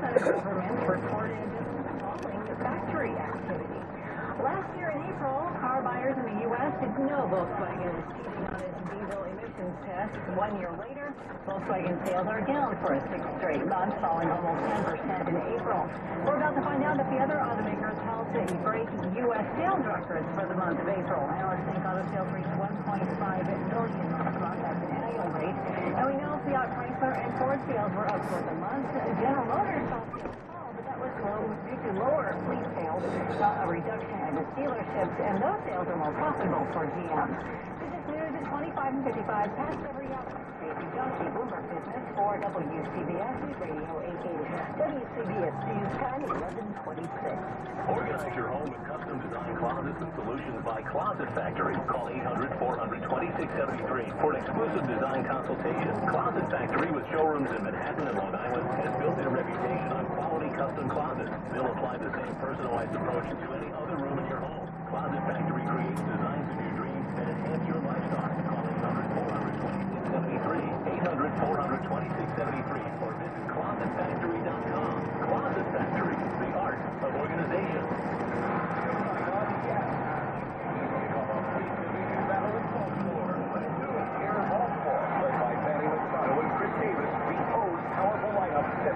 said government reported falling factory activity. Last year in April, car buyers in the U.S. did know Volkswagen was cheating on its diesel emissions test. One year later, Volkswagen sales are down for a sixth straight month, falling almost 10% in April. We're about to find out if the other automakers held break U.S. sales records for the month of April. Analysts think auto sales reached 1.5 million. That's an annual rate. And we know Fiat Chrysler and Ford sales were up for the month. General Motors saw but that was due to lower fleet sales, a reduction in dealerships, and those sales are more profitable for GM. This is news at 25 and 55 past every hour. Stacey Jonesy, Bloomberg Business News Radio 880. WCBS News Time 1126. Organize your home with custom design closets and solutions by Closet Factory. Call 800-400-2673 for an exclusive design consultation. Closet Factory with showrooms in Manhattan and Long Island has built their reputation on quality custom closets. They'll apply the same personalized approach to any other room in your